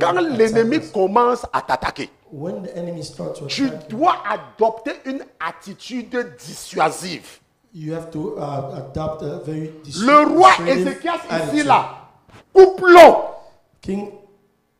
Quand l'ennemi commence à t'attaquer, When the enemy starts to tu attack you, dois adopter une attitude dissuasive. you have to uh, adopt a very Le roi Ézéchias ici là, coupe l'eau. King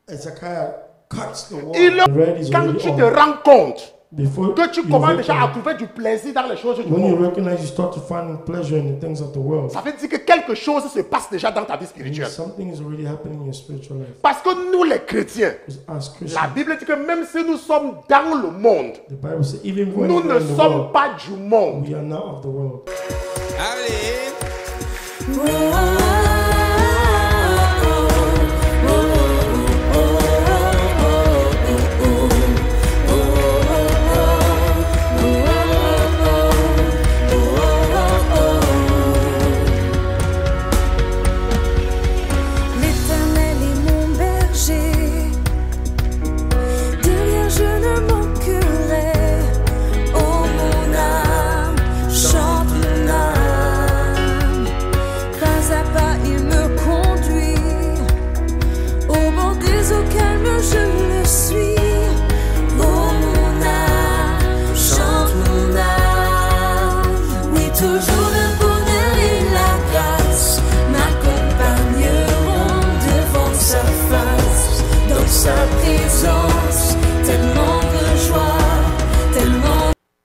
Ezekiah cuts the wall. Il- The red is Quand tu te rends compte Before que tu you commences déjà à trouver du plaisir dans les choses du When you monde, recognize, you start to find pleasure in the things of the world. ça veut dire que quelque chose se passe déjà dans ta vie spirituelle. Something is already happening in your spiritual life. Parce que nous les chrétiens, as la Bible dit que même si nous sommes dans le monde, the Bible says, even when nous ne sommes world, pas du monde. we are not of the world. L'éternel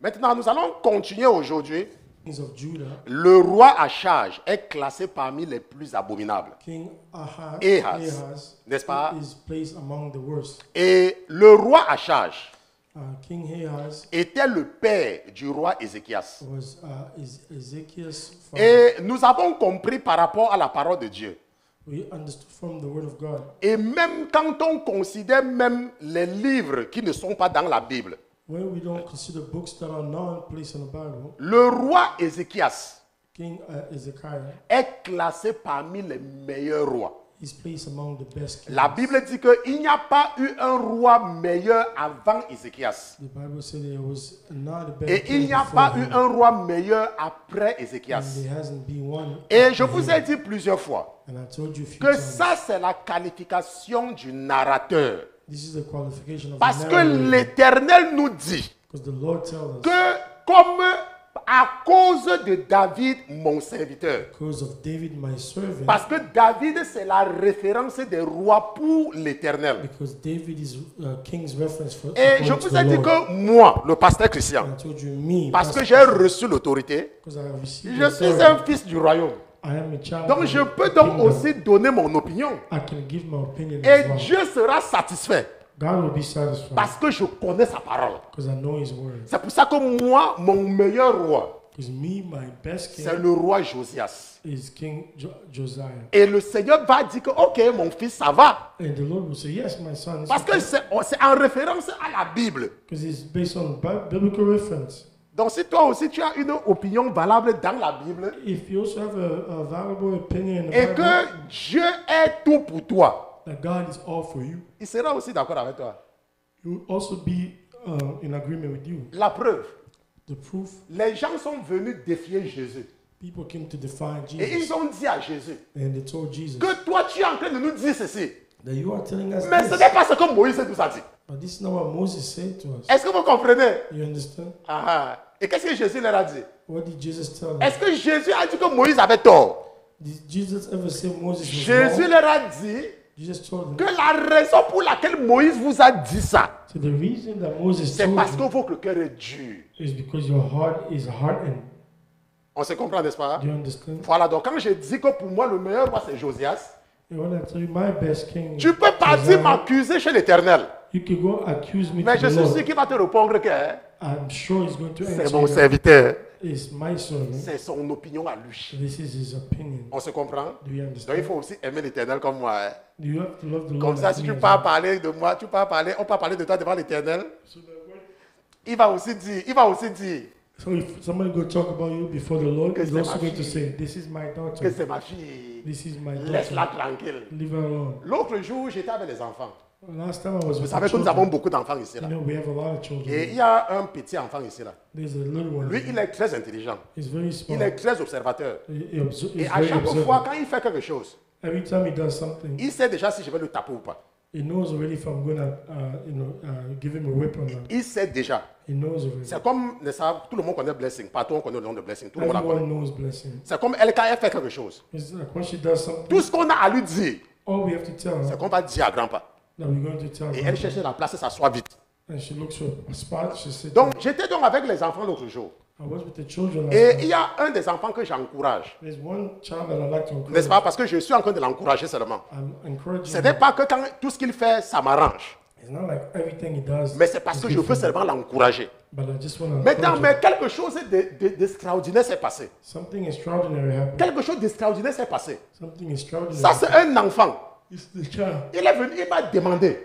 Maintenant, nous allons continuer aujourd'hui. Le roi Achage est classé parmi les plus abominables. King Ahaz, Ahaz, Ahaz n'est-ce pas? is placed among the worst. Et le roi Achage Uh, King Ahaz était le père du roi Ézéchias. was uh. Et nous avons compris par rapport à la parole de Dieu. We understood from the word of God. Et même quand on considère même les livres qui ne sont pas dans la Bible, When we don't consider books that are not placed in the Bible, le roi Ézéchias King uh, Ezekiah est classé parmi les meilleurs rois. is placed among the best kings. La Bible dit qu'il n'y a pas eu un roi meilleur avant Ézéchias. The Bible said there was not a better Et il n'y a pas eu him, un roi meilleur après and Ézéchias. there hasn't been one. Et je vous ai dit plusieurs fois And I told you a few que times, ça, c'est la qualification du narrateur. This is the qualification of Parce the que l'Éternel nous dit Because the Lord tells us, que comme à cause de David, mon serviteur. because of David my servant, Parce que David, c'est la référence des rois pour l'Éternel. because David is uh, king's reference for Et je vous ai dit que moi, le pasteur Christian, me, parce que j'ai reçu l'autorité, je suis un fils du royaume. I am a child Donc je peux donc aussi donner mon opinion. I can give my opinion Et as well. Dieu sera satisfait God will be satisfied parce que je connais sa parole. because I know His word. C'est pour ça que moi, mon meilleur roi, Because me, my best king c'est le roi Josias. is King jo- Josiah. Et le Seigneur va dire que, ok, mon fils, ça va. And the Lord will say, Yes, my son. Parce que c'est c'est en référence à la Bible. Because it's based on bi- biblical reference. Donc si toi aussi tu as une opinion valable dans la Bible If you also have a, a valuable opinion in the et Bible, que Dieu est tout pour toi, that God is all for you, il sera aussi d'accord avec toi. will also be uh, in agreement with you. La preuve, The proof, les gens sont venus défier Jésus. people came to Et ils ont dit à Jésus And they told Jesus que toi tu es en train de nous dire ceci. that you are telling us Mais ce this. n'est pas ce que Moïse nous a dit. But this is not what Moses said to us. Est-ce que vous comprenez? You understand? Ah, ah. Et qu'est-ce que Jésus leur a dit? What did Jesus tell them? Est-ce que Jésus a dit que Moïse avait tort? Did Jesus ever say Moses was Jésus wrong? leur a dit Jesus told que la raison pour laquelle Moïse vous a dit ça, So the reason that Moses c'est told parce que votre cœur est dur. is because your heart is hardened. On se comprend, n'est-ce pas? Do you understand? Voilà, donc quand je dis que pour moi le meilleur roi c'est Josias, And when I tell you my best king, tu peux partir Josiah, m'accuser chez l'éternel. You can go accuse me Mais to je the suis Lord. sûr qu'il va te répondre que hein, I'm sure he's going to c'est answer mon you. serviteur. It's my servant. C'est son opinion à lui. This is his opinion. On se comprend? Do you Donc il understand? faut aussi aimer l'éternel comme moi. hein. Do you have to love the Lord? Comme ça, si me tu as well? parler de moi, tu pars parler, on peut parler de toi devant l'éternel. Il va aussi dire, il va aussi dire So if somebody go talk about you before the Lord, Que he's c'est also ma going to fille. say, "This is my que daughter. c'est ma fille. This is my Laisse-la daughter. tranquille. Leave her alone." L'autre jour, j'étais avec les enfants. Last time I was Vous savez que nous avons beaucoup d'enfants ici. Là. know, we have a lot of children. Et il y a un petit enfant ici. Là. Lui, il est très intelligent. He's very Il est très observateur. Et à chaque fois, quand il fait quelque chose, Every time he does something, il sait déjà si je vais le taper ou pas. Uh, uh. Il sait déjà. C'est comme, tout le monde connaît Blessing. Partout, on connaît le nom de Blessing. Tout le monde connaît. C'est comme elle, quand elle fait quelque chose. Tout ce qu'on a à lui dire, c'est qu'on va dire à that Et elle cherche la place et s'assoit vite. Donc, j'étais donc avec les enfants l'autre jour. Et il y a un des enfants que j'encourage. N'est-ce pas? Parce que je suis en train de l'encourager seulement. Ce n'est pas que quand tout ce qu'il fait, ça m'arrange. Mais c'est parce que je veux seulement l'encourager. Maintenant, mais quelque chose de- de- d'extraordinaire s'est passé. Quelque chose d'extraordinaire s'est passé. Ça, c'est un enfant. Il est venu, il m'a demandé.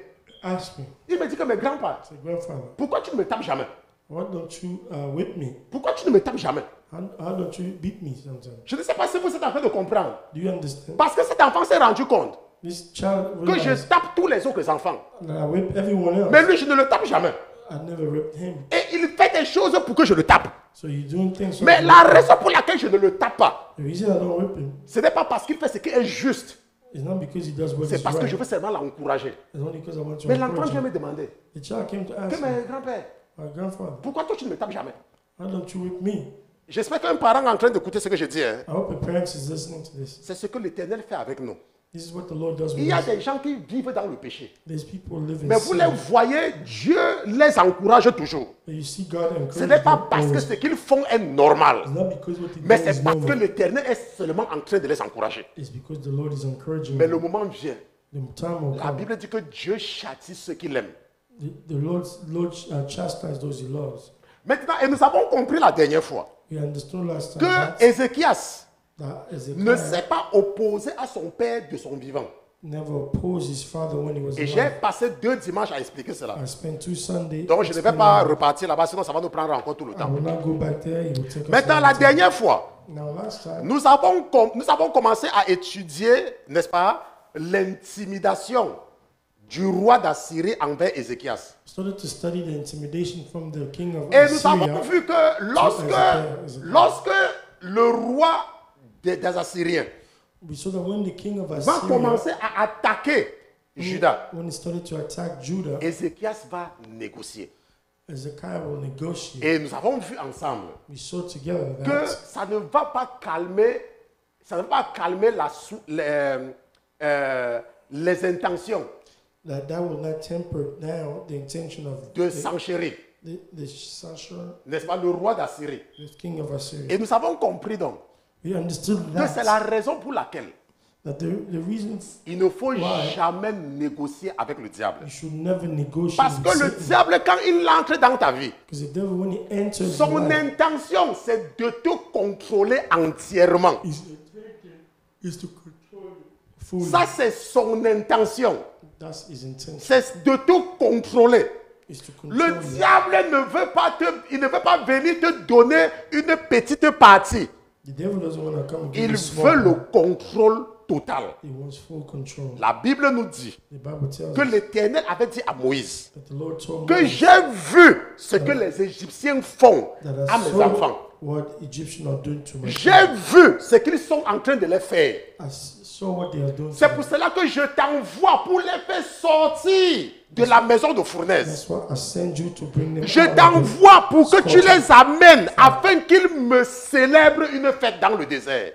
Ask me, Il me dit que, say, grandfather, pourquoi tu ne me tapes jamais? Why don't you uh, whip me? Pourquoi tu ne me tapes jamais? How, don't you beat me sometimes? Je ne sais pas si vous êtes en train de comprendre. Do you understand? Parce que cet enfant s'est rendu compte This child que je tape tous les autres enfants. I whip everyone else. Mais lui, je ne le tape jamais. I never whipped him. Et il fait des choses pour que je le tape. So you're doing things. So Mais la raison pour laquelle je ne le tape pas, the reason I don't whip him ce n'est pas parce qu'il fait ce qui est juste. Is not because he does what C'est parce que je veux seulement l'encourager. Mais l'enfant vient me demander The child came to ask que, me, mais grand-père, my grandfather, pourquoi toi tu ne me tapes jamais? J'espère qu'un parent est en train d'écouter ce que je dis. hein. C'est ce que l'Éternel fait avec nous. This is what the Lord does Il with y a us. des gens qui vivent dans le péché. There's people who live in Mais vous les voyez, Dieu les encourage toujours. But you see God encourage Ce n'est pas them parce que always. ce qu'ils font est normal. It's not because what they Mais c'est is parce que normal. l'Éternel est seulement en train de les encourager. It's because the Lord is encouraging Mais le them. moment vient. The time will La come. Bible dit que Dieu châtie ceux qu'il aime. The, the Lord, Lord uh, chastises those he loves. Maintenant, et nous avons compris la dernière fois We understood last time que that, Ézéchias ne s'est pas opposé à son père de son vivant. never opposed his father when he was Et j'ai passé deux dimanches à expliquer cela. I spent two Sundays. Donc je ne vais pas repartir là-bas, sinon ça va nous prendre encore tout le temps. Maintenant, la dernière fois, Now, last time, nous avons, nous avons commencé à étudier, n'est-ce pas, l'intimidation du roi d'Assyrie envers Ézéchias. Et nous avons vu que lorsque, lorsque le roi des, des Assyriens We saw that when the king of va Assyria, commencer à attaquer Juda, when he started to attack Judah, Ézéchias va négocier. Ezekiel will negotiate. Et nous avons vu ensemble We saw together que that ça ne va pas calmer, ça ne va pas calmer la les, euh, les intentions that that will not temper now the intention of de the, Sanchérib, n'est-ce pas, le roi d'Assyrie. the king of Assyria. Et nous avons compris donc Understood c'est that, la raison pour laquelle that the, the reason f- il ne faut jamais négocier avec le diable. you should never negotiate Parce que le Satan. diable, quand il entre dans ta vie, Because the devil, when he enters son life, intention, c'est de te contrôler entièrement. is, is to control you fully. Ça, c'est son intention. That's his intention. C'est de te contrôler. Is to Le you. diable ne veut pas te, il ne veut pas venir te donner une petite partie. The devil doesn't want to come and give Il veut le contrôle total. He wants full control. La Bible nous dit The Bible tells que l'Éternel avait dit à Moïse que j'ai vu ce que les Égyptiens font à mes enfants. J'ai vu ce qu'ils sont en train de les faire. C'est pour cela que je t'envoie pour les faire sortir de la maison de fournaise. Je t'envoie pour que tu les amènes afin qu'ils me célèbrent une fête dans le désert.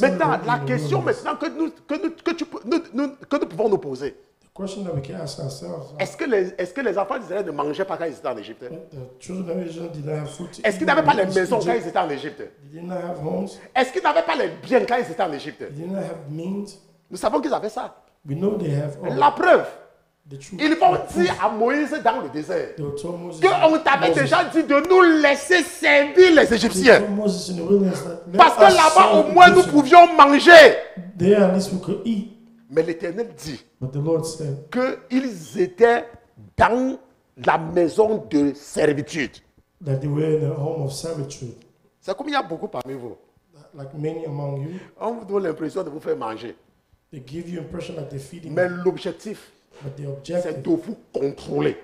Maintenant, la question maintenant que nous, que nous, que tu nous- nous- que nous pouvons nous poser, est-ce que, les, est-ce que les enfants d'Israël ne mangeaient pas quand ils étaient en Égypte? Est-ce qu'ils n'avaient pas les maisons quand ils étaient en Égypte? Est-ce qu'ils n'avaient pas les biens quand ils étaient en Égypte? Nous savons qu'ils avaient ça. We know they have all La preuve, ils vont dire à Moïse dans le désert qu'on t'avait déjà dit de nous laisser servir les Égyptiens. Parce que là-bas, au moins, nous pouvions manger. Mais l'Éternel dit qu'ils étaient dans la maison de servitude. C'est comme il y a beaucoup parmi vous? On vous donne l'impression de vous faire manger. Mais l'objectif, c'est de vous contrôler.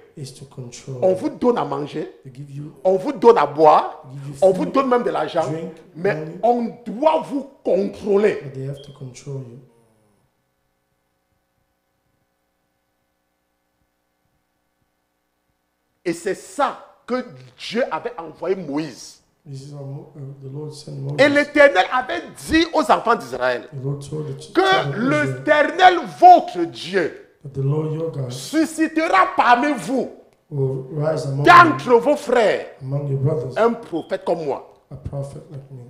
On vous donne à manger, on vous donne à boire, on vous donne même de l'argent, mais on doit vous contrôler. Et c'est ça que Dieu avait envoyé Moïse. Uh. Et l'Éternel avait dit aux enfants d'Israël que l'Éternel, votre Dieu, suscitera parmi vous, d'entre vos frères, un prophète comme moi.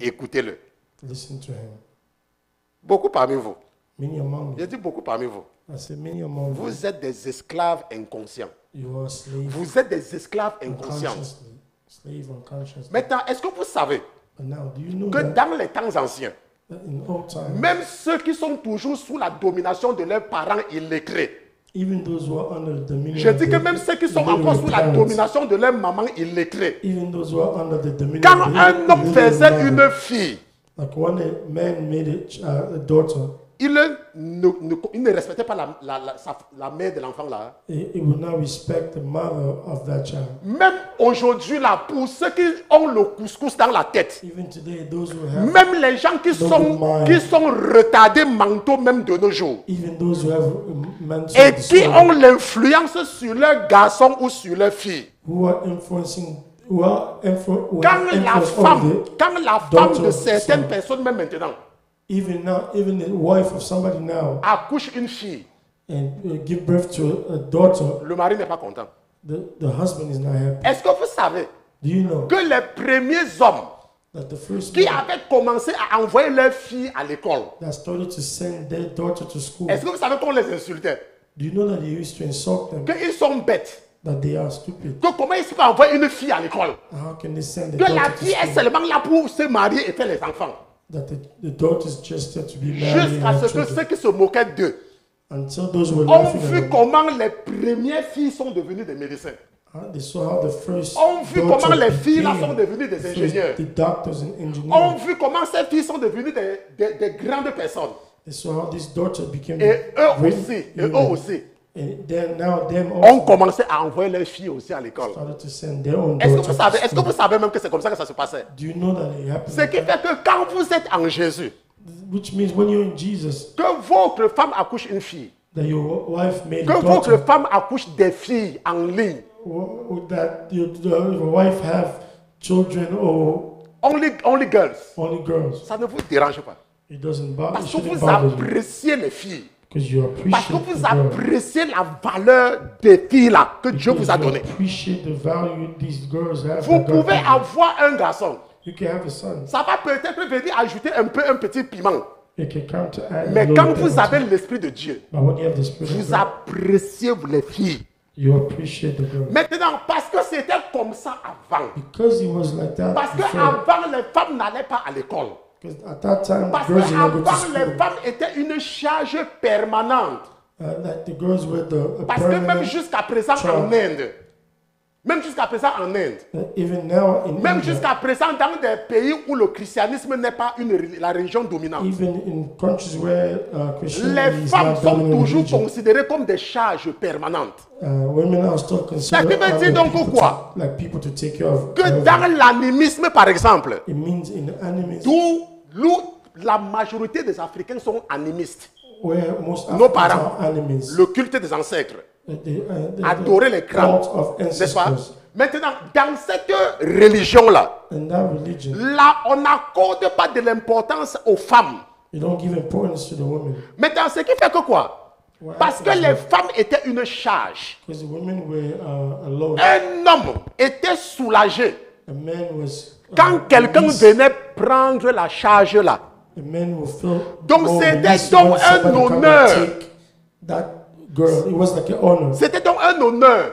Écoutez-le. Listen to him. Beaucoup parmi vous. J'ai dit beaucoup parmi vous. Vous êtes des esclaves inconscients. Vous êtes des esclaves inconscients. Maintenant, est-ce que vous savez que dans les temps anciens, même ceux qui sont toujours sous la domination de leurs parents illettrés, je dis que même ceux qui sont encore sous la domination de leur maman illettrée, quand un homme faisait une fille, like when a man made a, ch- a daughter, il ne, ne- il ne respectait pas la, la- la- sa- la mère de l'enfant là. he, he would not respect the mother of that child. Même aujourd'hui là, pour ceux qui ont le couscous dans la tête, Even today, those who have, même les gens qui sont, mind. qui sont retardés mentaux même de nos jours, even those who have um, mental et qui disorder, ont l'influence sur leurs garçons ou sur leurs filles. who are influencing, who are influ- who Quand la femme, quand la femme de certaines personnes, même maintenant, even now, even the wife of somebody now, accouche une fille, and uh, give birth to a, a daughter, le mari n'est pas content. the, the husband is not happy. Est-ce que vous savez Do you know que les premiers hommes that the first qui avaient commencé à envoyer leurs filles à l'école, that started to send their daughter to school, est-ce que vous savez qu'on les insultait? do you know that they used to insult them, Qu'ils sont bêtes. that they are stupid? Que comment ils peuvent envoyer une fille à l'école? How can they send the Que la daughter to fille est school? seulement là pour se marier et faire les enfants. That the, the daughter is just there to be married and Jusqu'à ce que ceux qui se moquaient d'eux ont vu comment les premières filles sont devenues des médecins. huh, they saw the first comment les filles là sont devenues des ingénieurs. engineers. vu comment ces filles sont devenues des, des- des grandes personnes. They saw how this daughter became Et eux aussi, et eux aussi, Ont commencé à envoyer leurs filles aussi à l'école. Est-ce que vous savez, que vous même que c'est comme ça que ça se passait? Do you know? Ce qui fait que quand vous êtes en Jésus, Which means when you're in Jesus, que votre femme accouche une fille, that your wife made que votre femme accouche des filles en ligne, that your, your wife have children or only, only girls, only girls. ça ne vous dérange pas. It doesn't bother, it Parce que vous appréciez les filles. Parce que vous appréciez la valeur des filles que Dieu vous a données. have. Vous pouvez avoir un garçon. You can have a son. Ça va peut-être venir ajouter un peu un petit piment. Mais quand vous avez it. l'esprit de Dieu, vous appréciez les filles. you appreciate the girl. Maintenant, parce que c'était comme ça avant. Because it was like that Parce qu'avant, les femmes n'allaient pas à l'école. At that time, Parce qu'avant, les femmes étaient une charge permanente. Uh, that the girls were the a Parce que même jusqu'à présent en. Inde, même jusqu'à présent en Inde, uh, even now in même jusqu'à présent dans des pays où le christianisme n'est pas une, la religion dominante, even in countries where uh, les is femmes not sont toujours religion, considérées comme des charges permanentes. uh, women are still considered Ça veut uh, dire donc quoi? like people to take care of. Que of dans l'animisme, par exemple, It means in animism, d'où d'où la majorité des Africains sont animistes, where most Nos parents. are le culte des ancêtres, adorer les crânes, n'est-ce pas? Maintenant, dans cette religion-là, religion, là, on n'accorde pas de l'importance aux femmes. you don't give importance to the women Maintenant, ce qui fait que quoi? Parce que les femmes étaient une charge. because the women were uh. Un homme était soulagé Uh, quand quelqu'un venait prendre la charge là. Donc, c'était donc un honneur. C'était donc un honneur.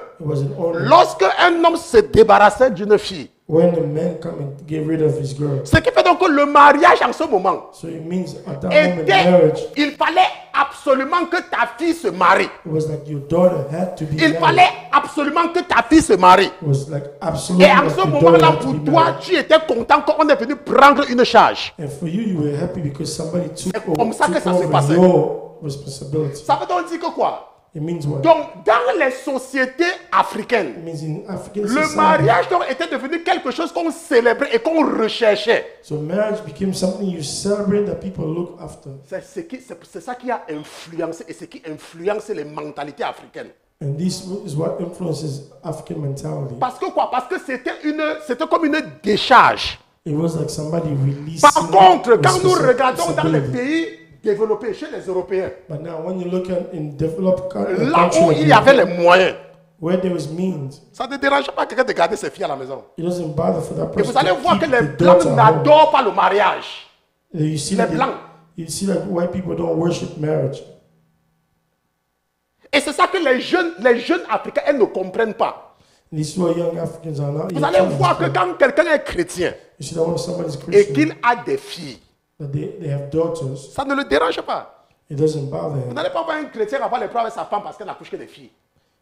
Lorsque un homme se débarrassait d'une fille. When the man come and get rid of his girl. Ce qui fait donc que le mariage en ce moment So it means at that moment, était, marriage, il fallait absolument que ta fille se marie. it was like your daughter had to be Il married. fallait absolument que ta fille se marie. It was like absolutely Et en ce your daughter moment-là, had to pour be toi, tu étais content qu'on est venu prendre une charge. And for you, you were happy because somebody took, C'est comme ça que ça s'est passé. Ça veut donc dire que quoi? It means what? Donc, dans les sociétés africaines, It means in African le society, mariage donc était devenu quelque chose qu'on célébrait et qu'on recherchait. so marriage became something you celebrate that people look after. C'est ce qui- c'est- c'est ça qui a influencé et ce qui influence les mentalités africaines. And this is what influences African mentality. Parce que quoi? Parce que c'était une, c'était comme une décharge. It was like somebody releasing. Par contre, quand nous regardons dans les responsibility. pays développés, chez les Européens, But now, when you look at in developed co- uh, là countries, où il y avait les moyens, where there was means, ça ne dérange pas quelqu'un de garder ses filles à la maison. it doesn't bother for that Et person vous allez to voir que keep les the blancs daughter home. n'adorent pas le mariage. You see les that blancs. you see that white people don't worship marriage. Et c'est ça que les jeunes, les jeunes africains, elles ne comprennent pas. And this is what young Africans are now. Vous allez voir que quand quelqu'un est chrétien you see that when somebody's et Christian, qu'il a des filles, that they, they have daughters, ça ne le dérange pas. it doesn't bother Vous him. n'allez pas voir un chrétien avoir les problèmes avec sa femme parce qu'elle n'accouche que des filles.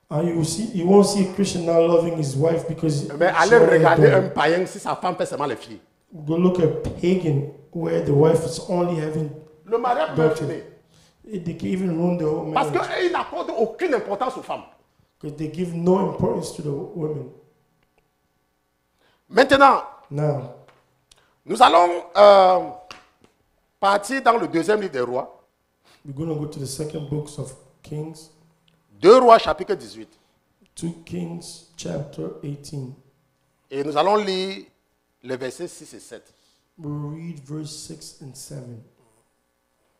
And you will see, you won't see a Christian now loving his wife because Mais she allez only had regarder un daughter. païen si sa femme fait seulement les filles. Go look at pagan where the wife is only having. Le mariage peut finir. They can even ruin the whole Parce marriage qu'ils n'accordent aucune importance aux femmes. because they give no importance to the women. Maintenant, Now, nous allons euh, partir dans le deuxième livre des rois. we're going to go to the second books of Kings, 2 rois chapitre 18. 2 Kings chapter 18. Et nous allons lire les versets 6 et 7. We'll read verse 6 and 7.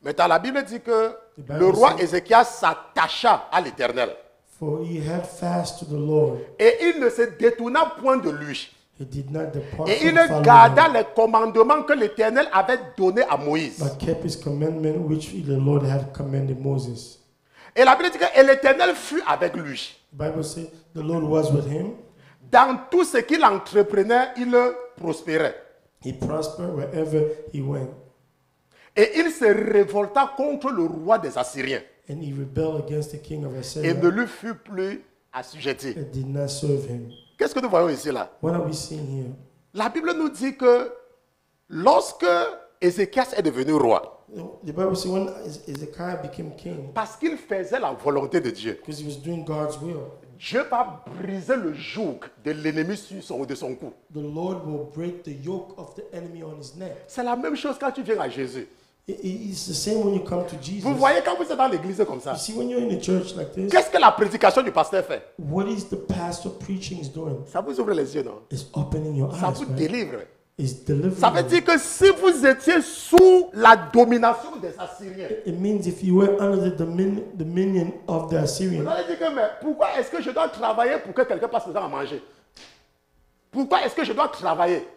Maintenant, la Bible dit que le roi Ézéchias s'attacha à l'éternel. For he had fast to the Lord, Et il ne se détourna point de lui. He did not depart Et from il following garda les commandements que l'éternel avait donnés à Moïse. but kept his commandment which the Lord had commanded Moses. Et la Bible dit que et l'éternel fut avec lui. The Bible says the Lord was with him. Dans tout ce qu'il entreprenait, il prospérait. He prospered wherever he went, Et il se révolta contre le roi des Assyriens and he rebelled against the king of et Assyria ne lui fut plus assujetti. and did not serve him. Qu'est-ce que nous voyons ici là? What are we seeing here? La Bible nous dit que lorsque Ézéchias est devenu roi, The Bible says when Ezekiah became king, parce qu'il faisait la volonté de Dieu, because he was doing God's will, Dieu va briser le joug de l'ennemi sur son, de son cou. the Lord will break the yoke of the enemy on his neck. C'est la même chose quand tu viens à Jésus. It- it- It's the same when you come to Jesus. Vous voyez quand vous êtes dans l'église comme ça, You see, when you're in a church like this, qu'est-ce que la prédication du pasteur fait? what is the pastor preaching is doing? Ça vous ouvre les yeux, non? It's opening your Ça eyes, vous right? délivre. It's delivering. Ça veut dire que si vous étiez sous la domination des Assyriens, It means if you were under the dominion of the vous Assyrian, allez dire que mais pourquoi est-ce que je dois travailler pour que quelqu'un passe le temps à manger? Pourquoi est-ce que je dois travailler?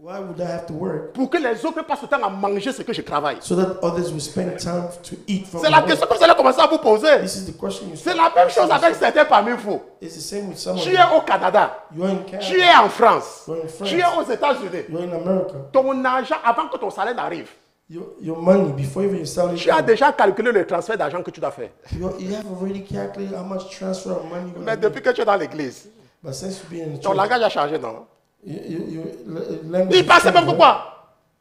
Why would I have to work? pour que les autres passent le temps à manger ce que je travaille So that others will spend time to eat from C'est la question que vous allez commencer à vous poser. This is the question you C'est la même chose avec certains parmi vous. It's the same with someone. Tu es au Canada, You're in tu Canada. es en France, You're in France. tu es aux États-Unis. You're in America. Ton argent, avant que ton salaire n'arrive, Your, your money, before even your salary tu as déjà calculé le transfert d'argent que tu dois faire. you, you have already calculated how much transfer of money Mais depuis que tu es dans l'église, But since you've been in the ton church, langage a changé, non? Il is pense même que quoi?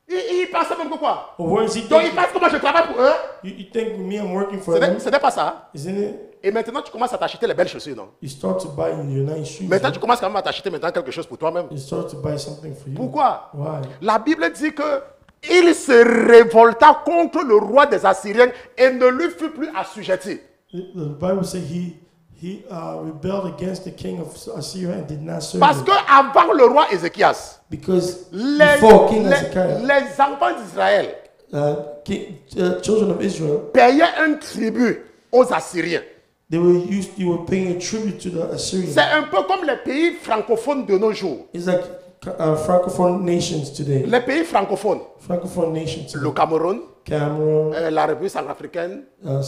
Il, il pense même que quoi? Donc il thinking? pense comment? Je travaille pour eux You, you think me, I'm working for Ce n'est them? ce n'est pas ça. Isn't it? Et maintenant tu commences à t'acheter les belles chaussures, non You start to buy your nice shoes. Maintenant tu commences quand même à t'acheter maintenant quelque chose pour toi-même. You start to buy something for you. Pourquoi? Why? La Bible dit que il se révolta contre le roi des Assyriens et ne lui fut plus assujetti. The, the Bible says he he uh, rebelled against the king of Assyria and did not serve Parce him. que avant le roi Ézéchias, Because les, before King les- Hezekiah, les enfants d'Israël uh, king, uh, children of Israel, payaient un tribut aux Assyriens. they were used, they were paying a tribute to the Assyrians. C'est un peu comme les pays francophones de nos jours. It's like uh, francophone nations today. Les pays francophones, Francophone nations today. le Cameroun, Cameroon, euh, la République centrafricaine, uh,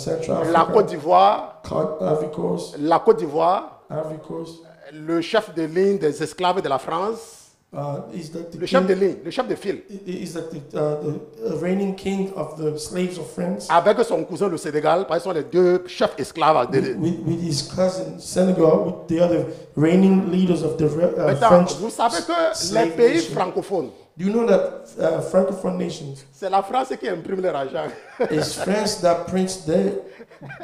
la Côte d'Ivoire, la Côte d'Ivoire, le chef de ligne des esclaves de la France, Uh, he's like the le chef de ligne, le chef de file, he's like the, uh, the reigning king of the slaves of France? avec son cousin le Sénégal, parce qu'ils sont les deux chefs esclaves. de- with, with his cousin Senegal, with the other reigning leaders of the uh, Maintenant, French. vous savez que les pays nation. francophones, Do you know that uh, francophone nations? C'est la France qui imprime leur argent. is France that prints their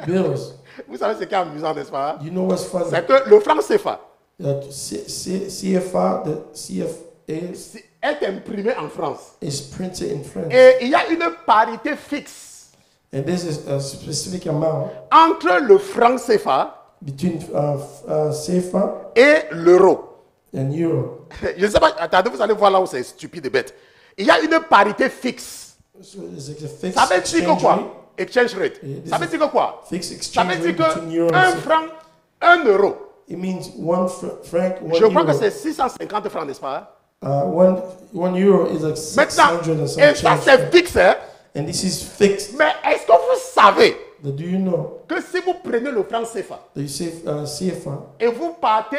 bills? Vous savez ce qui est amusant, n'est-ce pas? You know what's funny? C'est que le franc CFA That CFA, the CFA est imprimé en France. is printed in France, Et il y a une parité fixe and this is a specific amount entre le franc CFA between uh, uh, CFA et l'euro. and euro. Je ne sais pas, attendez, vous allez voir là où c'est stupide et bête. Il y a une parité fixe. So a fixed Ça veut dire que quoi? rate? Exchange rate. Yeah, Ça veut dire que quoi? Fixed Ça exchange veut dire que un franc, un euro. It means one fr- franc, one Je crois euro. que c'est 650 francs, n'est-ce pas Uh, one one euro is like Maintenant, 600 and some et ça change. c'est fixe, hein And this is fixed. Mais est-ce que vous savez But do you know que si vous prenez le franc CFA that you save uh, CFA, et vous partez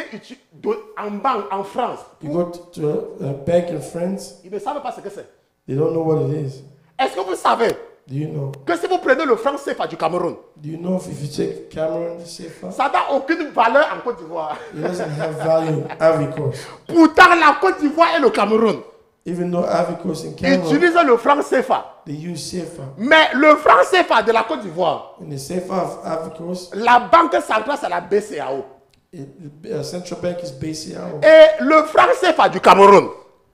de- en banque en France, you go to, to a, a bank in France, ils ne savent pas ce que c'est. they don't know what it is. Est-ce que vous savez Do you know? que si vous prenez le franc CFA du Cameroun, Do you know if, you take Cameroon CFA, ça n'a aucune valeur en Côte d'Ivoire it doesn't have value in Ivory Coast. Pourtant, la Côte d'Ivoire et le Cameroun Even though Cameroon, utilisent le franc CFA. they use CFA. Mais le franc CFA de la Côte d'Ivoire, In the CFA of Ivory Coast, la banque centrale, c'est la BCAO. it, uh, central bank is BCAO. Et le franc CFA du Cameroun,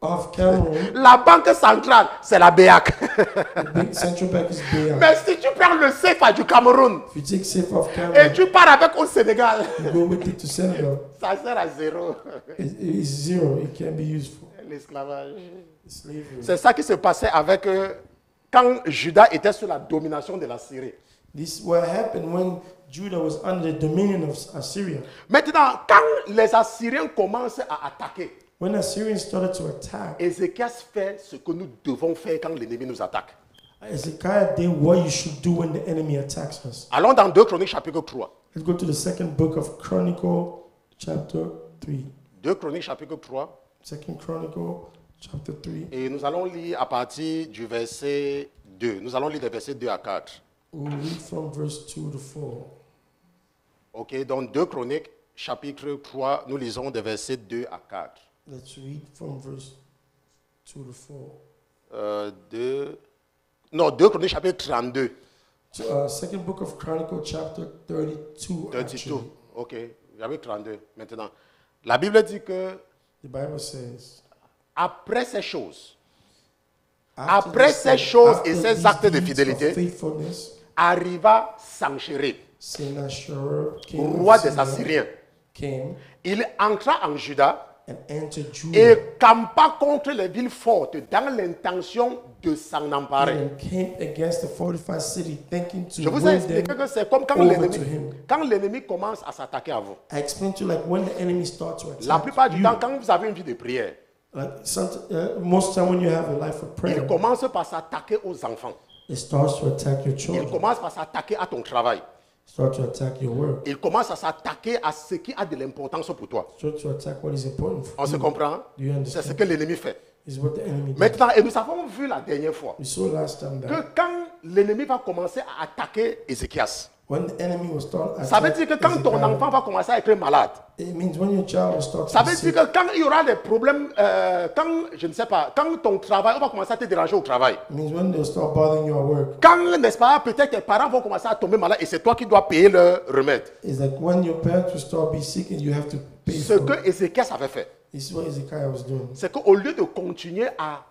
Of la banque centrale, c'est la BEAC. Mais si tu prends le CFA du Cameroun et tu pars avec au Sénégal, you go with it to Senegal, ça sert à zéro. L'esclavage. C'est ça qui se passait avec euh, quand Judas était sous la domination de la Syrie. This what happened when Judah was under the dominion of Assyria. Maintenant, quand les Assyriens commencent à attaquer, When Assyrians started to attack, Ézéchias fait ce que nous devons faire quand l'ennemi nous attaque. Ezekiah did what you should do when the enemy attacks us. Allons dans 2 Chroniques chapitre 3. Let's go to the second book of Chronicle, chapter 3. 2 Chroniques chapitre 3. Second Chronicle, chapter 3. Et nous allons lire à partir du verset 2. Nous allons lire des versets 2 à 4. We'll read from verse 2 to 4. Ok, dans 2 Chroniques chapitre 3, nous lisons des versets 2 à 4. Let's read from verse 2 to 4. Euh, 2, non, 2 Chroniques chapitre 32. So, uh, second book of Chronicle, chapter 32. 32. actually. Ok, j'avais 32 maintenant. La Bible dit que The Bible says, après ces choses, after Après this ces choses et ces actes de fidélité, arriva of roi des Assyriens. came Il entra en Juda et campa contre les villes fortes dans l'intention de s'en emparer. and came against the fortified city, thinking to Je vous ai expliqué que c'est comme quand l'ennemi, commence à s'attaquer à vous. I explained to you, like when the enemy starts to attack La plupart du temps, quand vous avez une vie de prière, like some, most time when you have a life of prayer, il commence par s'attaquer aux enfants. it starts to attack your Il commence par s'attaquer à ton travail. Start to attack your work, Il commence à s'attaquer à ce qui a de l'importance pour toi. start to attack what is important for On se comprend? Do you C'est ce que l'ennemi fait. Is what the enemy does. Maintenant, et nous avons vu la dernière fois We saw last time que quand l'ennemi va commencer à attaquer Ézéchias, when the enemy will start ça veut dire que quand ton enfant va commencer à être malade, it means when your child will start ça veut dire que quand il y aura des problèmes, euh, quand, je ne sais pas, quand ton travail, on va commencer à te déranger au travail. it means when they'll start bothering you at work. Quand, n'est-ce pas, peut-être tes parents vont commencer à tomber malades et c'est toi qui dois payer le remède. It's like when your parents will start be sick and you have to pay Ce for it. que Ézéchias avait fait, This is what Ezekiel was doing. c'est qu'au lieu de continuer à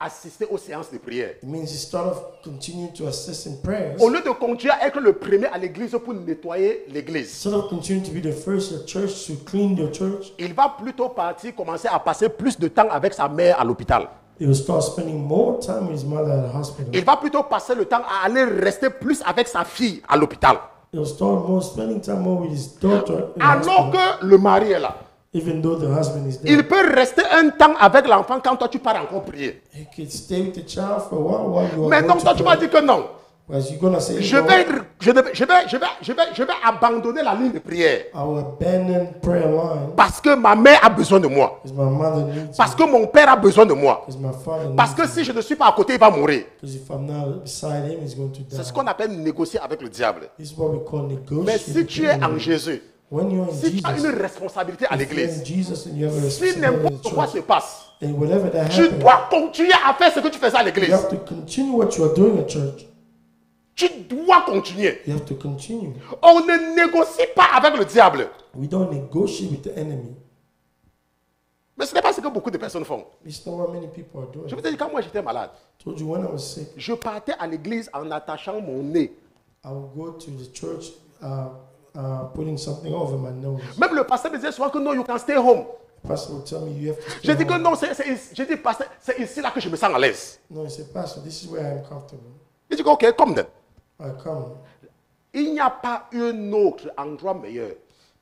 assister aux séances de prière, It means instead of continuing to assist in prayers, au lieu de continuer à être le premier à l'église pour nettoyer l'église, instead of continuing to be the first at church to clean your church, il va plutôt partir commencer à passer plus de temps avec sa mère à l'hôpital. he will start spending more time with his mother at the hospital. Il va plutôt passer le temps à aller rester plus avec sa fille à l'hôpital. He'll start more spending time more with his daughter, in the Alors hospital, que le mari est là. Even though the husband is there. Il peut rester un temps avec l'enfant quand toi tu pars encore prier. He could stay with the child for a while while you are Mais non, going toi to tu m'as pray. dit que non. Whereas you're gonna say, Je "No, vais, je vais, je vais, je vais, je vais, je vais abandonner la ligne de prière I will abandon prayer line parce que ma mère a besoin de moi, because my mother needs parce que mon père a besoin de moi, because my father parce que si je ne suis pas à côté, il va mourir. Because if I'm not beside him, he's going to die. C'est ce qu'on appelle négocier avec le diable. This is what we call negotiating. Mais si tu the es en. Jésus, si tu as une responsabilité à l'église, si n'importe quoi se passe, tu dois continuer à faire ce que tu faisais à l'église. Tu dois continuer. You have to continue. On ne négocie pas avec le diable. We don't negotiate with the enemy. Mais ce n'est pas ce que beaucoup de personnes font. It's not what many people are Je vous ai dit, quand moi j'étais malade, I told you when I was sick, je partais à l'église en attachant mon nez. I would go to the church uh, uh, putting something over my nose. Même le pasteur me disait souvent que non, you can stay home. Pastor would tell me you have to stay J'ai dit que non, c'est ici. Pasteur, c'est ici là que je me sens à l'aise. No, he said, Pastor, this is where I'm comfortable. Il dit que, ok, comme then. I come. Il n'y a pas un autre endroit meilleur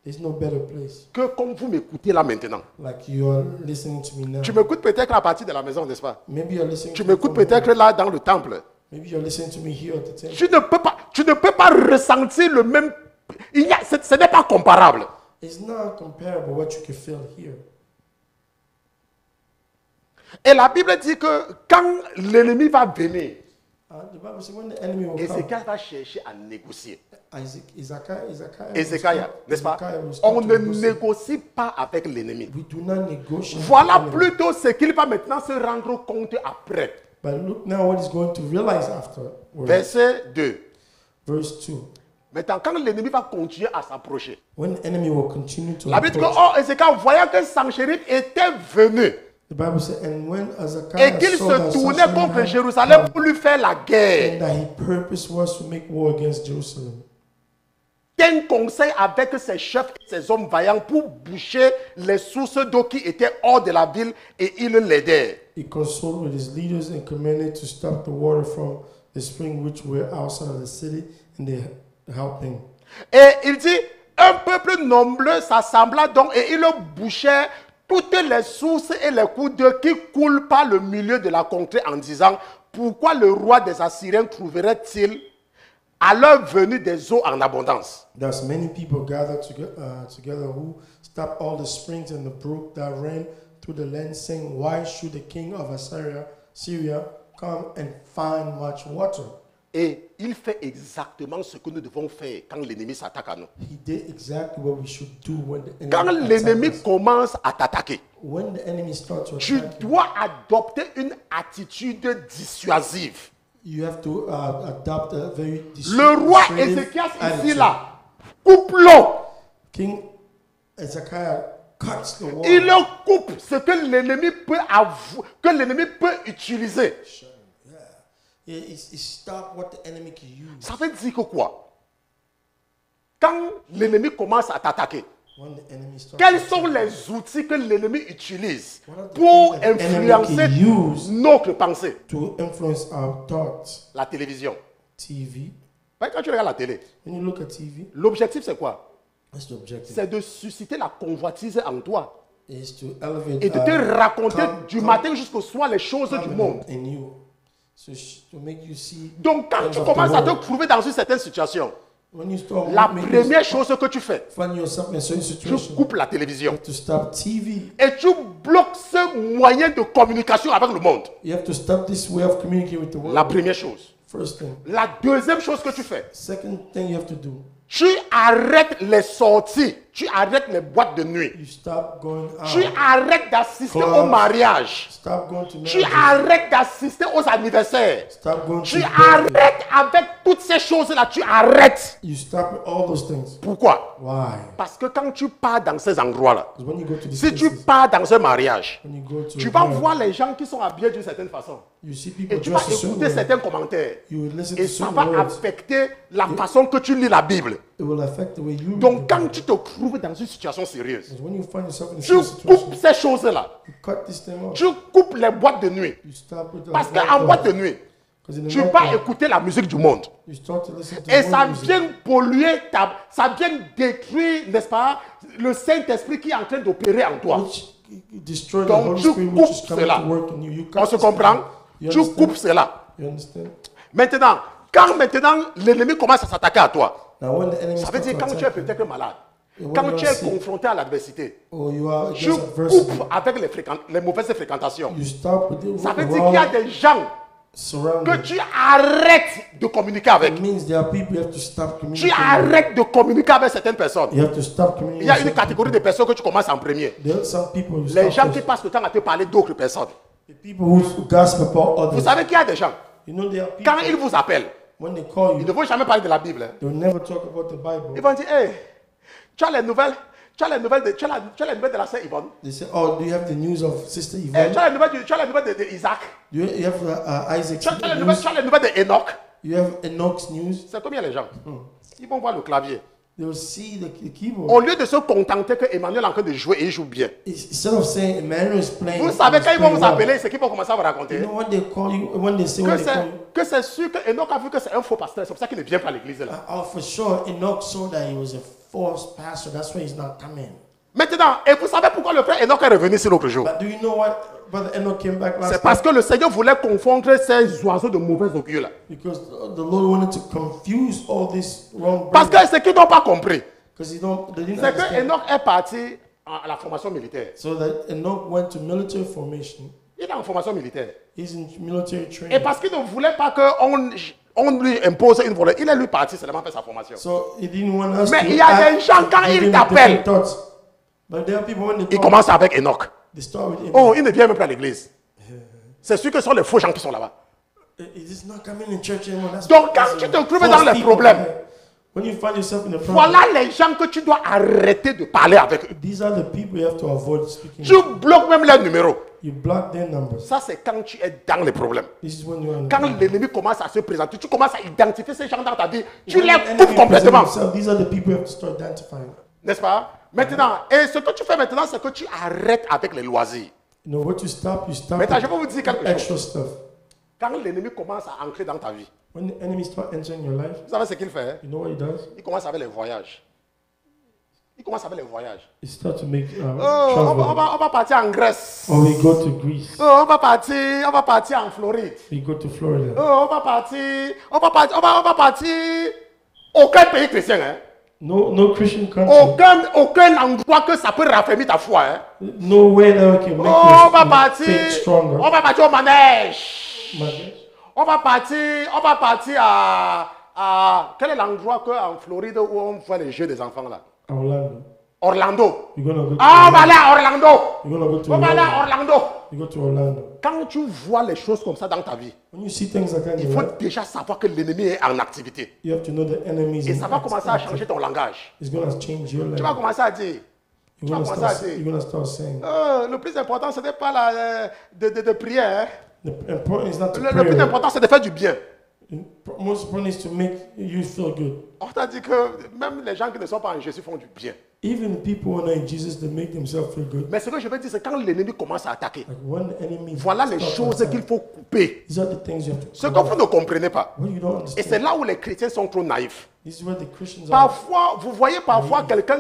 There's no better place. que comme vous m'écoutez là maintenant. Like you are listening to me now. Tu m'écoutes peut-être à partir de la maison, n'est-ce pas? Maybe you're listening Tu m'écoutes peut-être là dans le temple. Maybe you're listening to me here at the temple. Tu ne peux pas, tu ne peux pas ressentir le même. Il y a, ce ce n'est pas comparable. It's not comparable what you can feel here. Et la Bible dit que quand l'ennemi va venir, Uh, Ézéchiel va chercher à négocier. Ézéchiel, n'est-ce pas? Ezekiel On ne négocie pas avec l'ennemi. Voilà plutôt ce qu'il va maintenant se rendre compte après. But look now what he's going to realize after. Verset 2. Verse 2. Maintenant, quand l'ennemi va continuer à s'approcher, When the enemy will continue to la Bible dit que, oh, Ézéchiel, voyant que Sanchérib était venu the Bible says, and when et Ezekiel qu'il se tournait contre Jérusalem pour lui faire la guerre, and that he purpose was to make war against Jerusalem. tient conseil avec ses chefs et ses hommes vaillants pour boucher les sources d'eau qui étaient hors de la ville et il l'aidait. He consulted with his leaders and commanded to stop the water from the spring which were outside of the city, and they. Et il dit, un peuple nombreux s'assembla donc et il bouchait toutes les sources et les cours d'eau qui coulent par le milieu de la contrée en disant, pourquoi le roi des Assyriens trouverait-il à leur venue des eaux en abondance? Thus, many people gathered toge- uh, together who stopped all the springs and the brook that ran through the land, saying, Why should the king of Assyria, Syria come and find much water? Et il fait exactement ce que nous devons faire quand l'ennemi s'attaque à nous. He did exactly what we should do when the enemy, Quand l'ennemi commence à t'attaquer, When the enemy starts to tu dois adopter une attitude dissuasive. you have to uh, adopt a very Le roi Ézéchias ici là, coupe l'eau. King Ezekiah cuts the wall. Il coupe ce que l'ennemi peut avou- que l'ennemi peut utiliser he, he stopped what the enemy can use. Ça veut dire que quoi? Quand l'ennemi commence à t'attaquer, quels sont attack les outils que l'ennemi utilise pour influencer notre pensée? to influence our thoughts? La télévision. TV. Quand tu regardes la télé, When you look at TV, l'objectif c'est quoi? that's the objective. C'est de susciter la convoitise en toi et de te raconter du matin jusqu'au soir les choses du monde. Confidence in you. So sh- to make you see. Donc quand tu commences à te trouver dans une certaine situation, when you start la première chose que tu fais, tu coupes la télévision have to stop TV. et tu bloques ce moyen de communication avec le monde. You have to stop this way of communicating with the world. La première chose. First thing. La deuxième chose que tu fais, Second thing you have to do, tu arrêtes les sorties, tu arrêtes les boîtes de nuit, you stop going tu arrêtes d'assister au mariage, tu arrêtes d'assister aux anniversaires, Stop going tu arrêtes avec toutes ces choses-là, tu arrêtes. You stop with all those things. Pourquoi? Why? Parce que quand tu pars dans ces endroits-là, si tu pars dans un mariage, when you go to tu vas voir les gens qui sont habillés d'une certaine façon. you see Et tu vas écouter certains commentaires. You will listen Et ça va affecter la façon que tu lis la Bible. It will affect the way you read Donc quand tu te trouves dans une situation sérieuse, Because when you find yourself in a tu coupes ces choses-là. Tu coupes les boîtes de nuit. Parce qu'en boîte de nuit, tu vas écouter la musique du monde. You start to listen to Et ça vient polluer ta... Ça vient détruire, n'est-ce pas, le Saint-Esprit qui est en train d'opérer en toi. which destroy the Donc, tu coupes cela. On se comprend? Tu coupes cela. Maintenant, quand maintenant l'ennemi commence à s'attaquer à toi, ça veut dire quand tu es peut-être malade, quand tu es confronté à l'adversité, are tu coupes avec les, fréquent- les mauvaises fréquentations. you stop with the Ça veut dire qu'il y a des gens que tu arrêtes de communiquer avec. Tu arrêtes de communiquer avec certaines personnes. Il y a une catégorie de personnes que tu commences en premier. Les gens qui passent le temps à te parler d'autres personnes. The people who gossip about Vous savez qu'il y a des gens, You know there are people quand ils vous appellent, when they call ils ne vont jamais parler de la Bible. they'll never talk about the Ils vont dire, hey, tu as les nouvelles, tu as les nouvelles de, tu as la- tu as les nouvelles de la sœur Yvonne? They say, "Oh, do you have the news of Sister Eh, Yvonne? tu as les nouvelles, du- tu as les nouvelles de, de Isaac. Do you, you have uh, uh, Isaac's Tu as, tu as les nouvelles, tu as les nouvelles de Enoch. You have Enoch's news? C'est combien les gens? Ils vont voir le clavier. They will see the, the keyboard. Au lieu de se contenter que Emmanuel est en train de jouer et il joue bien. Instead of saying Emmanuel is playing, Vous savez, quand ils vont vous appeler, c'est qu'ils vont commencer à vous raconter. You know what they call you when they say Que what they call you? que c'est sûr que Enoch a vu que c'est un faux pasteur. C'est pour ça qu'il ne vient pas à l'église là. Oh, for sure, Enoch saw that he was a false pastor. That's why he's not coming. Maintenant, et vous savez pourquoi le frère Enoch est revenu ici l'autre jour? But do you know what Brother Enoch came back last C'est parce que le Seigneur voulait confondre ces oiseaux de mauvais augure là. Because the Lord wanted to confuse all wrong Parce que ce qu'ils n'ont pas compris, because he don't they didn't c'est que understand. Enoch est parti à la formation militaire. So that Enoch went to military formation. Il est en formation militaire. He's in military Et training. parce qu'il ne voulait pas qu'on on lui impose une volonté, il est lui parti seulement faire sa formation. So he didn't want us Mais to il y a des gens, quand ils t'appellent, different thoughts. But there are people when they Il talk, commence avec Enoch. Oh, il ne vient même pas à l'église. C'est sûr que ce sont les faux gens qui sont là-bas. It is not coming in church anymore. That's Donc, quand tu te trouves dans les problèmes, there. when you find yourself in a problem, Voilà les gens que tu dois arrêter de parler avec eux. these are the people you have to avoid speaking. Tu bloques même leurs numéros. You block their numbers. Ça, c'est quand tu es dans les problèmes. This is when you're in Quand l'ennemi commence à se présenter, tu commences à identifier ces gens dans ta vie, tu les coupes complètement. himself, These are the people you have to start identifying. N'est-ce pas? Maintenant, et ce que tu fais maintenant, c'est que tu arrêtes avec les loisirs. You know what you stop, you stop Maintenant, je vais vous dire quelque chose. extra stuff. Quand l'ennemi commence à entrer dans ta vie, When the enemy start entering your life, vous savez ce qu'il fait hein? you know what he does? Il commence avec les voyages. Il commence avec les voyages. He start to make uh, Oh, on, va, on va- on va partir en Grèce. Or we go to Greece. Oh, on va partir, on va partir en Floride. We go to Florida. Oh, on va partir, on va partir, on va, on va partir. Aucun pays chrétien, hein. No, no Christian country. Aucun, aucun endroit que ça peut raffermir ta foi, hein. No way that can make Oh, on va partir, stronger. on va partir au manège. Gosh. On va partir, on va partir à, à quel est l'endroit que en Floride où on voit les jeux des enfants là? Orlando. Orlando. Go to Ah, on va Orlando. aller à Orlando. Go to On va aller à Orlando. Orlando. You go to Orlando. Quand tu vois les choses comme ça dans ta vie, When you see things like that in il faut déjà savoir que l'ennemi est en activité. you have to know the enemies. Et ça va commencer à changer ton langage. It's change your Tu vas commencer à dire, You're tu vas commencer à dire, gonna start saying. Euh, le plus important, ce n'est pas la, euh, de, de, de prier. hein. The important is not to Le, le plus important, c'est de faire du bien. Most important is to make you feel good. On t'a dit que même les gens qui ne sont pas en Jésus font du bien. Even people who are in Jesus, they make themselves feel good. Mais ce que je veux dire, c'est quand l'ennemi commence à attaquer, Like when the enemy. voilà les starts choses attacking, qu'il faut couper. These are the things you have to. Ce que vous ne comprenez pas. What you don't Et c'est là où les chrétiens sont trop naïfs. This is where the Christians are. Parfois, vous voyez parfois quelqu'un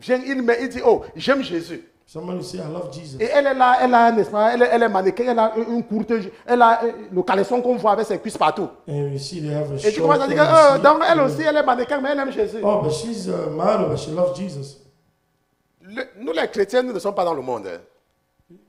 vient, il, met, il dit, oh, j'aime Jésus. Someone will say, I love Jesus. Et elle est là, elle a, n'est-ce pas, elle, est- elle est mannequin, elle a une courte, elle a euh, le caleçon qu'on voit avec ses cuisses partout. And you see they have a Et tu short commences à dire, que, oh, see- donc elle aussi, elle est mannequin, mais elle aime Jésus. Oh, but she's a model, but she loves Jesus. Le- nous, les chrétiens, nous ne sommes pas dans le monde. hein.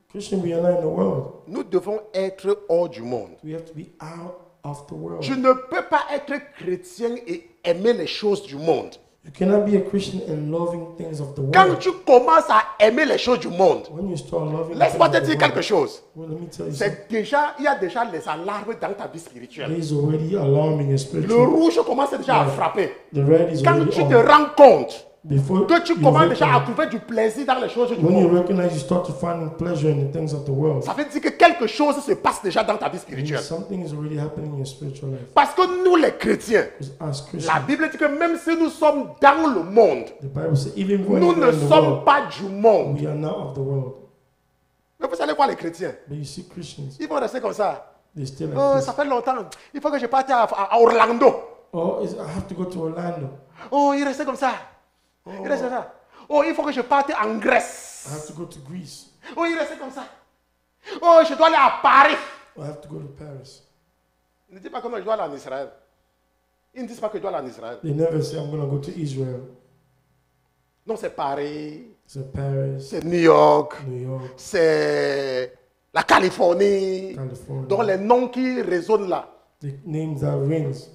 Christian, we are not in the world. Nous devons être hors du monde. We have to be out of the world. Tu ne peux pas être chrétien et aimer les choses du monde. You cannot be a Christian and loving things of the Quand world. tu commences à aimer les choses du monde, When you start loving laisse-moi te things of dire the quelque chose. well, let me tell you something. C'est déjà, il y a déjà les alarmes dans ta vie spirituelle. Le rouge commence déjà à frapper. The red is Quand already tu te rends compte Before que tu you commences déjà à trouver du plaisir dans les choses du when you monde, recognize, you start to find pleasure in the things of the world. ça veut dire que quelque chose se passe déjà dans ta vie spirituelle. Something is already happening in your spiritual life. Parce que nous les chrétiens, la Bible dit que même si nous sommes dans le monde, the Bible says, even when nous ne sommes world, pas du monde. we are not of the world. Mais vous allez voir les chrétiens, But you see Christians, ils vont rester comme ça. they still like Oh, this. ça fait longtemps. Il faut que je parte à, à- à Orlando. Oh, I have to go to Orlando. Oh, il restait comme ça. Il restait comme ça. Oh, il faut que je parte en Grèce. I have to go to Greece. Oh, il restait comme ça. Oh, je dois aller à Paris. I have to go to Paris. Il ne dit pas comment je dois aller en Israël. Ils ne disent pas que je dois aller en Israël. They never say, I'm going to go to Israel. Non, c'est Paris, C'est Paris, c'est New York, New York, c'est la Californie. California. Donc les noms qui résonnent là. The names that rings.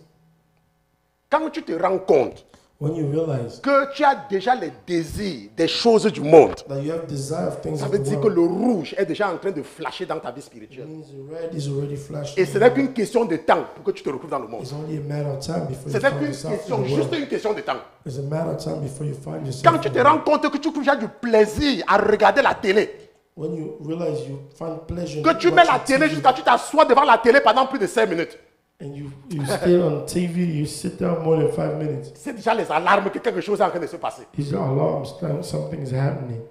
Quand tu te rends compte When you realize que tu as déjà les désirs des choses du monde, that you have desire of things ça of veut the dire que le rouge est déjà en train de flasher dans ta vie it spirituelle. means the red is already flashing. Et ce n'est qu'une question de temps pour que tu te retrouves dans le monde. It's only a matter of time before Ce you n'est find qu'une yourself in question, the juste world. une question de temps. It's a matter of time before you find yourself. Quand tu in te the rends compte que tu trouves déjà du plaisir à regarder la télé, When you realize you find pleasure in que tu mets la watching télé TV, jusqu'à tu t'assois devant la télé pendant plus de 5 minutes, and you, you stay on TV, you sit down more than five minutes. C'est déjà les alarmes que quelque chose est en train de se passer. These are alarms that something is happening.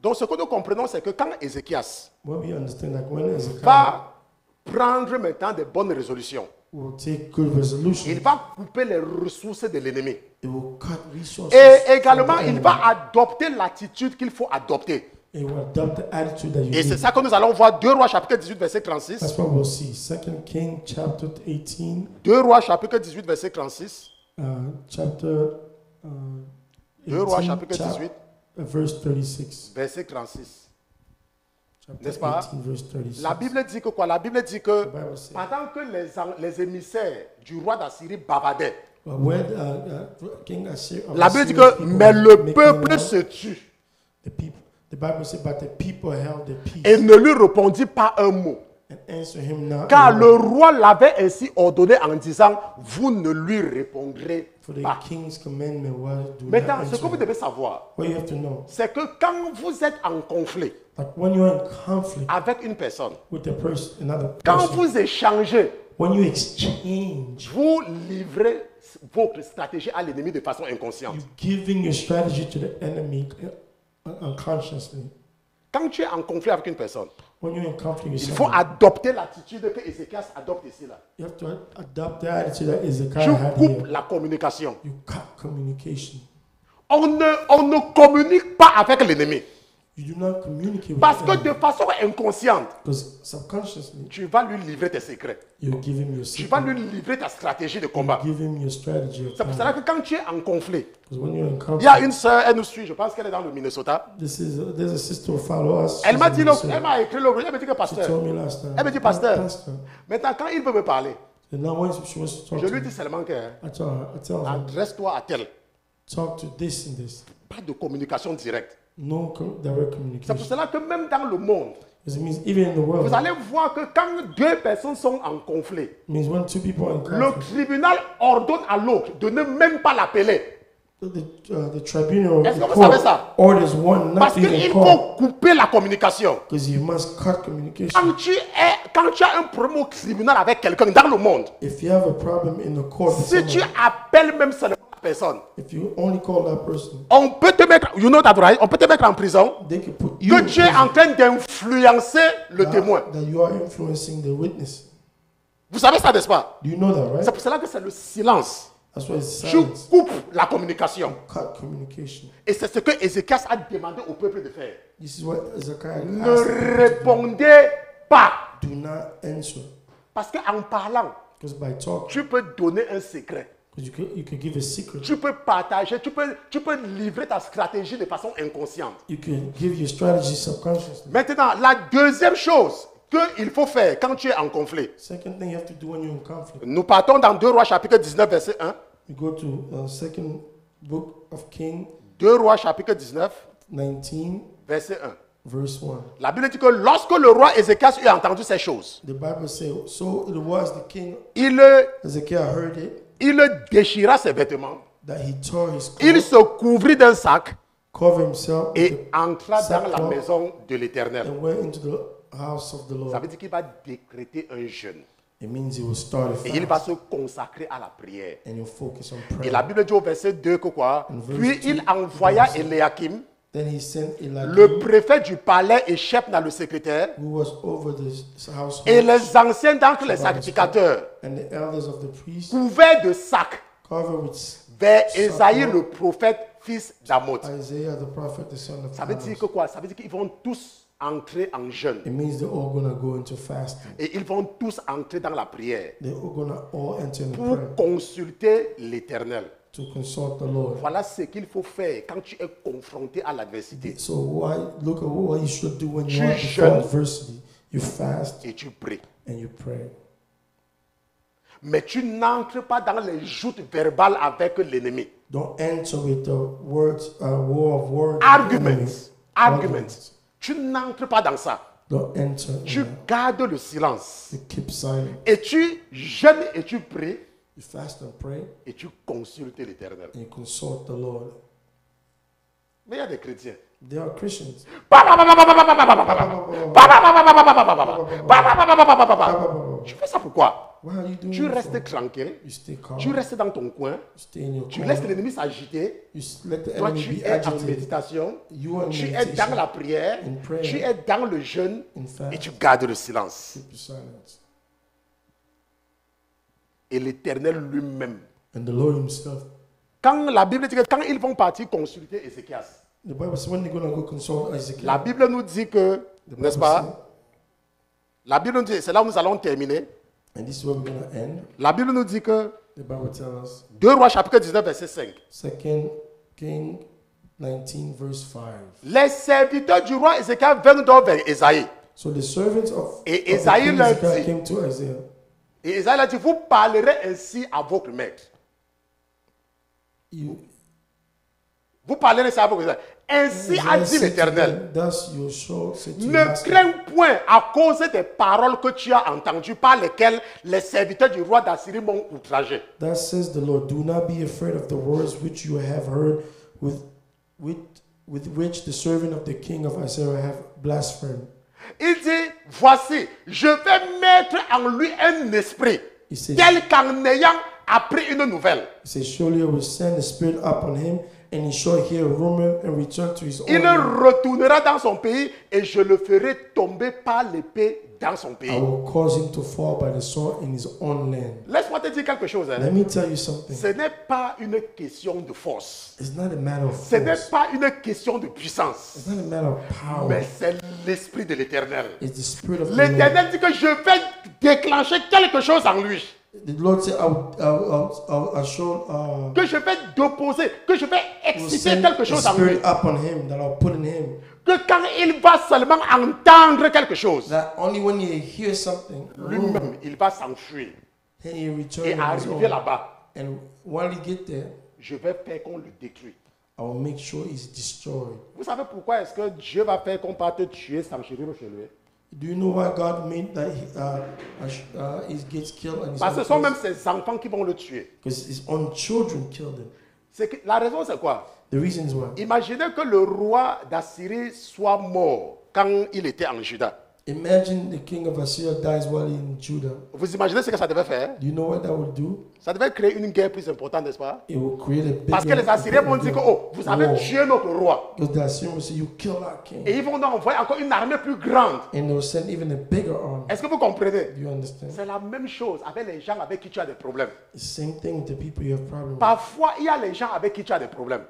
Donc ce que nous comprenons, c'est que quand Ézéchias What we understand, like when Ezekiel va prendre maintenant des bonnes résolutions, will take good resolution, il va couper les ressources de l'ennemi. it will cut resources. Et également, from the il enemy. va adopter l'attitude qu'il faut adopter. Et c'est ça que nous allons voir 2 Rois chapitre 18 verset 36. That's what we'll see. Second King chapter 18, 2 Rois chapitre 18 verset 36. uh, chapter uh, 2 Rois 18, chapitre chap- 18 uh, verse 36. verset 36. Chapter N'est-ce pas? 18, verse 36. La Bible dit que quoi? La Bible dit que pendant que les, les émissaires du roi d'Assyrie when uh, uh, la Bible dit que mais le peuple se tue the the Bible but the people held their peace et ne lui répondit pas un mot. and answered him not. Car a le word. roi l'avait ainsi ordonné en disant, vous ne lui répondrez For the pas. king's commandment was do not Maintenant, ce answer que vous devez savoir, What you have to know, c'est que quand vous êtes en conflit like when you're in conflict avec une personne, with a person, another quand person, vous échangez, when you exchange, vous livrez votre stratégie à l'ennemi de façon inconsciente. you're giving your strategy to the enemy unconsciously. Quand tu es en conflit avec une personne, When you're in conflict with il faut someone, adopter l'attitude que Ézéchias adopte ici. Là. you have to adopt the attitude that Tu had coupes here. la communication. You cut communication. On ne, on ne communique pas avec l'ennemi. You do not communicate with Parce que de façon inconsciente, subconsciously tu vas lui livrer tes secrets. you give him your Tu vas lui livrer ta stratégie de combat. Give him your strategy of C'est pour combat. cela que quand tu es en conflit, Because when you're in il y a une sœur, elle nous suit, je pense qu'elle est dans le Minnesota. this is there's a sister who follow us. Elle She's m'a in dit, Minnesota. elle m'a écrit l'autre, elle m'a dit que She pasteur. told me last time. Elle me dit, pasteur. Maintenant, quand il veut me parler, And now when she wants to talk je to lui me, dis seulement que I tell her, I tell her, adresse-toi à tel. talk to this and this. Pas de communication directe. C'est pour cela que même dans le monde, Because it means even in the world, vous allez voir que quand deux personnes sont en conflit, it means when two people are in le tribunal ordonne à l'autre de ne même pas l'appeler. the, uh, Est-ce que vous savez ça? orders one not Parce qu'il faut couper la communication. because you must cut communication. Quand tu, es, quand tu as un problème au tribunal avec quelqu'un dans le monde, If you have a problem in the court with si tu appelles même seulement personne, if you only call that person, on peut te mettre, you know that, right? On peut te mettre en prison they can put you que tu es en train d'influencer le témoin. that, that you are influencing the witness. Vous savez ça, n'est-ce pas? Do you know that, right? C'est pour cela que c'est le silence. That's why it's Tu coupes la communication. Cut communication. Et c'est ce que Ézéchias a demandé au peuple de faire. This is what Zechariah Ne répondez pas. Do not answer. Parce qu'en parlant, by tu peux donner un secret. You can, you can give a secret. Tu peux partager, tu peux, tu peux livrer ta stratégie de façon inconsciente. You can give your strategy subconsciously. Maintenant, la deuxième chose qu'il faut faire quand tu es en conflit. Second thing you have to do when you're in conflict, Nous partons dans 2 Rois chapitre 19 verset 1. you go to uh, second book of King 2 Rois chapitre 19 19, verset 1. verse 1. La Bible dit que lorsque le roi Ézéchias eut entendu ces choses, The Bible says, so it was the king il, Ezekiel heard it, il déchira ses vêtements, that he tore his il se couvrit d'un sac et entra dans la maison de l'Éternel. Ça veut dire qu'il va décréter un jeûne. It means he will start a et il va se consacrer à la prière. and he'll focus on Et la Bible dit au verset 2 que quoi? Puis il envoya Eliakim, Then he sent le préfet du palais et chef dans le secrétaire, who was over the household, et les anciens d'entre les sacrificateurs, and the elders of the priests, couverts de sacs, covered with vers Esaïe le prophète, fils d'Amoth. Ça veut dire que quoi? Ça veut dire qu'ils vont tous entrer en jeûne. It means they're all gonna go into fasting. Et ils vont tous entrer dans la prière They're all gonna all enter in pour prayer consulter l'Éternel. To consult the Lord. Voilà ce qu'il faut faire quand tu es confronté à l'adversité. So why look at what you should do when you Tu are before jeûnes. adversity. You fast Et tu pries. and you pray. Mais tu n'entres pas dans les joutes verbales avec l'ennemi. Don't enter with the words, uh, war of words. Arguments. Arguments. Tu n'entres pas dans ça. Don't enter. Tu gardes le silence. You keep silent. Et tu jeûnes et tu pries You fast and pray et tu consultes l'Éternel. and you consult the Lord. Mais il y a des chrétiens. They are Christians. Tu fais ça pourquoi Tu restes tranquille, You stay calm. tu restes dans ton coin, tu laisses l'ennemi s'agiter. Toi, tu es en méditation, tu es dans la prière, tu es dans le jeûne et tu gardes le silence. Et l'Éternel lui-même, And the Lord Himself. quand la Bible dit que quand ils vont partir consulter Ézéchias, The Bible says when they're going to go consult Ezekiel. la Bible nous dit que, n'est-ce pas? La Bible nous dit, c'est là où nous allons terminer. And this is where we're going to end. La Bible nous dit que The Bible tells us 2 Rois chapitre 19 verset 5. 2 King 19 verse 5. Les serviteurs du roi Ézéchias vinrent donc vers Esaïe. So the servants of, Et Esaïe leur dit- came to Isaiah. Et Esaïe a dit, vous parlerez ainsi à votre maître. You, Vous parlerez ainsi à votre maître. Ainsi a dit l'Éternel. Ne crains point à cause des paroles que tu as entendues par lesquelles les serviteurs du roi d'Assyrie m'ont outragé. Thus says the Lord, do not be afraid of the words which you have heard, with, with, with which the servant of the king of Assyria have blasphemed. Il dit, voici, je vais mettre en lui un esprit, tel qu'en ayant appris une nouvelle. he says, Surely I will send the spirit upon him, and he shall hear rumor and return to his own. Il retournera dans son pays et je le ferai tomber par l'épée dans son I pays. will cause him to fall by the sword in his own land. Laisse-moi te dire quelque chose. hein. Let me tell you something. Ce n'est pas une question de force. It's not a matter of Ce n'est force. pas une question de puissance. It's not a matter of power. Mais c'est l'esprit de l'éternel. It's the spirit of the Lord. L'éternel dit que je vais déclencher quelque chose en lui. The Lord said, I will, I will, I will, I will show, uh, Que je vais déposer, que je vais exciter quelque chose en lui. spirit upon him that I'll put in him. Que quand il va seulement entendre quelque chose, That only when he hears something, lui-même, il va s'enfuir. then he return Et arriver là-bas, And while he get there, je vais faire qu'on le détruit. I will make sure he's destroyed. Vous savez pourquoi est-ce que Dieu va faire qu'on parte tuer Sancheriv chez lui? Do you know why God made that he, uh, uh, gets killed and Parce que ce sont même ses enfants qui vont le tuer. because his own children killed him? C'est que, la raison, c'est quoi? The reasons why. Imaginez que le roi d'Assyrie soit mort quand il était en Juda. Imagine the king of Assyria dies while in Judah. Vous imaginez ce que ça devait faire Do you know what that would do? Ça devait créer une guerre plus importante, n'est-ce pas? It will create a big Parce que les Assyriens vont dire que, oh, vous avez war. tué notre roi. Because the Assyrians will say, You killed our king. Et ils vont donc envoyer encore une armée plus grande. And they'll send even a bigger army. Est-ce que vous comprenez? Do you understand? C'est la même chose avec les gens avec qui tu as des problèmes. The same thing with the people you have problem with. Parfois, il y a les gens avec qui tu as des problèmes.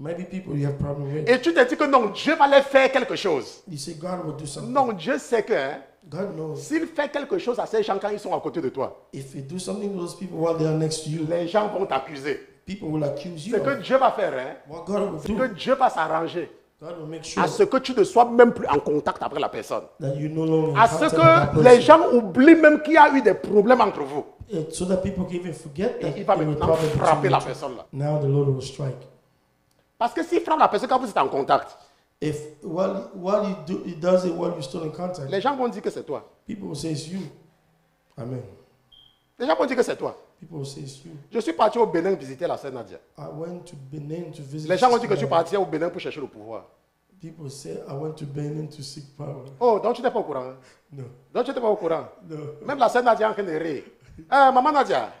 Maybe people you have problem with. Et tu te dis que non, Dieu va leur faire quelque chose. You say God will do something. Non, Dieu sait que hein, God knows. s'il fait quelque chose à ces gens quand ils sont à côté de toi, If you do something to those people while they are next to you, les gens vont t'accuser. people will accuse you. Ce que of. Dieu va faire, hein, What God will c'est que do, Dieu va s'arranger God will make sure à ce que tu ne sois même plus en contact avec la personne. that you no longer À ce contact with that que les person. gens oublient même qu'il y a eu des problèmes entre vous. So that people can even forget Et that il va there were maintenant problems frapper between la you. personne là. Now the Lord will strike. Parce que s'il frappe la personne quand vous êtes en contact, If while while you do, he does it while you're still in contact, les gens vont dire que c'est toi. people will say it's you. Amen. Les gens vont dire que c'est toi. People will say it's you. Je suis parti au Bénin visiter la sœur Nadia. I went to Benin to visit. Les gens vont dire que je suis parti au Bénin pour chercher le pouvoir. People say I went to Benin to seek power. Oh, donc tu n'es pas au courant. hein? No, Donc tu n'es pas au courant. no. Même la sœur Nadia est en train de rire. Eh, maman Nadia,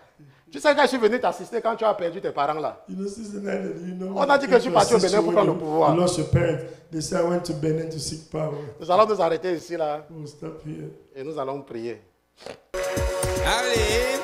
tu sais quand je suis venu t'assister quand tu as perdu tes parents là. You know, Sister Nadia, do you know? On a dit que je suis parti au Bénin pour prendre le pouvoir. You lost your parents. They say I went to Benin to seek power. Nous allons nous arrêter ici là We'll stop here. et nous allons prier. Allez.